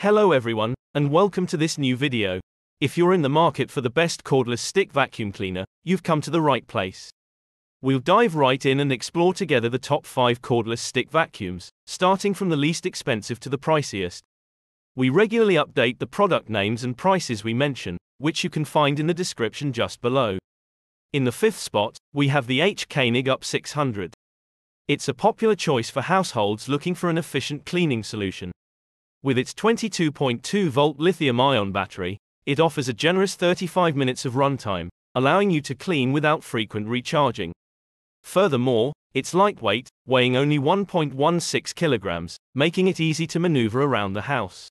Hello everyone, and welcome to this new video. If you're in the market for the best cordless stick vacuum cleaner, you've come to the right place. We'll dive right in and explore together the top 5 cordless stick vacuums, starting from the least expensive to the priciest. We regularly update the product names and prices we mention, which you can find in the description just below. In the fifth spot, we have the H. Koenig UP 600. It's a popular choice for households looking for an efficient cleaning solution. With its 22.2 volt lithium ion battery, it offers a generous 35 minutes of runtime, allowing you to clean without frequent recharging. Furthermore, it's lightweight, weighing only 1.16 kilograms, making it easy to maneuver around the house.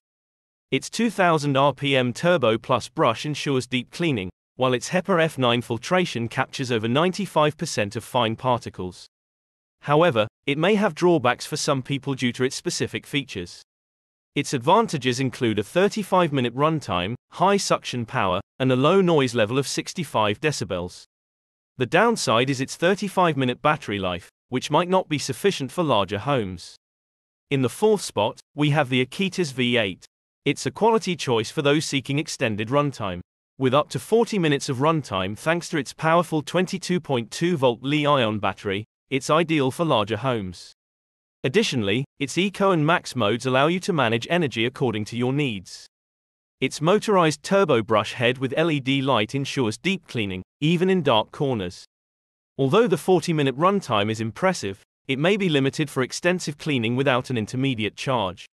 Its 2000 RPM Turbo Plus brush ensures deep cleaning, while its HEPA F9 filtration captures over 95% of fine particles. However, it may have drawbacks for some people due to its specific features. Its advantages include a 35 minute runtime, high suction power, and a low noise level of 65 decibels. The downside is its 35 minute battery life, which might not be sufficient for larger homes. In the fourth spot, we have the Akitas V8. It's a quality choice for those seeking extended runtime. With up to 40 minutes of runtime thanks to its powerful 22.2 volt Li ion battery, it's ideal for larger homes. Additionally, its Eco and Max modes allow you to manage energy according to your needs. Its motorized turbo brush head with LED light ensures deep cleaning, even in dark corners. Although the 40 minute runtime is impressive, it may be limited for extensive cleaning without an intermediate charge.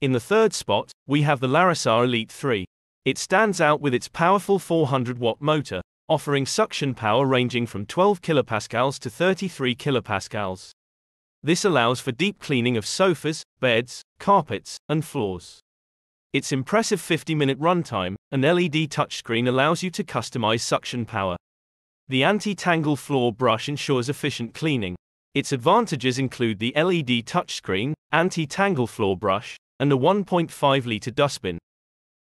In the third spot, we have the Laresar Elite 3. It stands out with its powerful 400 watt motor, offering suction power ranging from 12 kilopascals to 33 kilopascals. This allows for deep cleaning of sofas, beds, carpets, and floors. Its impressive 50 minute runtime, and LED touchscreen allows you to customize suction power. The anti tangle floor brush ensures efficient cleaning. Its advantages include the LED touchscreen, anti tangle floor brush, and a 1.5 litre dustbin.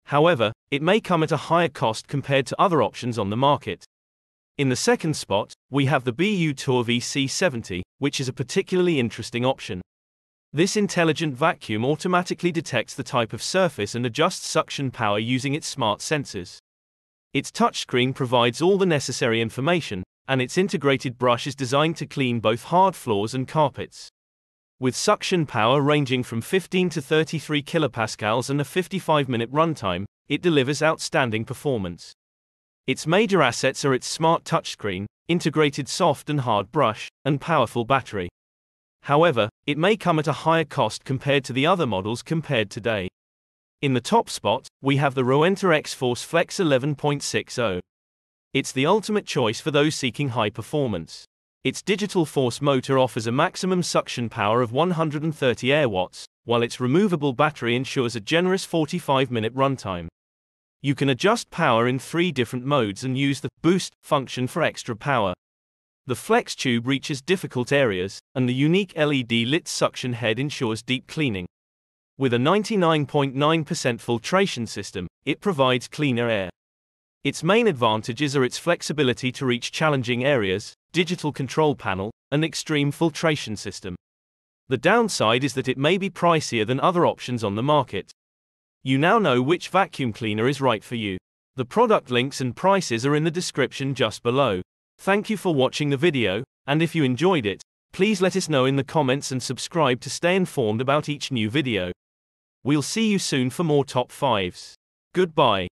However, it may come at a higher cost compared to other options on the market. In the second spot, we have the BuTure VC70, which is a particularly interesting option. This intelligent vacuum automatically detects the type of surface and adjusts suction power using its smart sensors. Its touchscreen provides all the necessary information, and its integrated brush is designed to clean both hard floors and carpets. With suction power ranging from 15 to 33 kilopascals and a 55 minute runtime, it delivers outstanding performance. Its major assets are its smart touchscreen, integrated soft and hard brush, and powerful battery. However, it may come at a higher cost compared to the other models compared today. In the top spot, we have the Rowenta X-Force Flex 11.60. It's the ultimate choice for those seeking high performance. Its digital force motor offers a maximum suction power of 130 air watts, while its removable battery ensures a generous 45 minute runtime. You can adjust power in three different modes and use the boost function for extra power. The flex tube reaches difficult areas, and the unique LED lit suction head ensures deep cleaning. With a 99.9% filtration system, it provides cleaner air. Its main advantages are its flexibility to reach challenging areas, digital control panel, and extreme filtration system. The downside is that it may be pricier than other options on the market, you now know which vacuum cleaner is right for you. The product links and prices are in the description just below. Thank you for watching the video, and if you enjoyed it, please let us know in the comments and subscribe to stay informed about each new video. We'll see you soon for more top 5s. Goodbye.